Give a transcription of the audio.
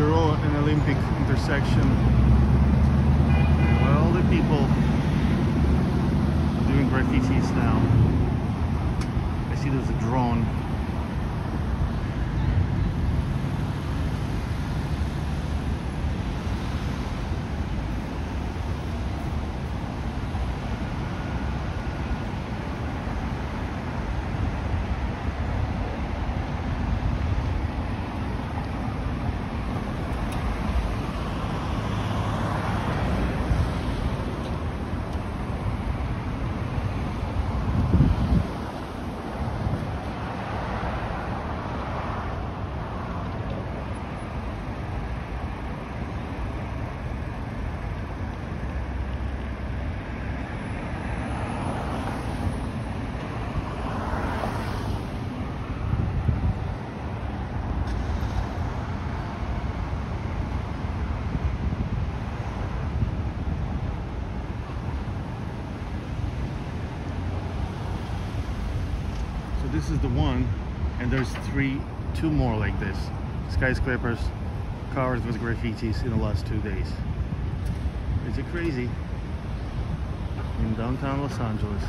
Figueroa and Olympic intersection. All the people doing graffitis now. I see there's a drone. This is the one, and there's three, two more like this. Skyscrapers covered with graffitis in the last two days. Is it crazy? In downtown Los Angeles.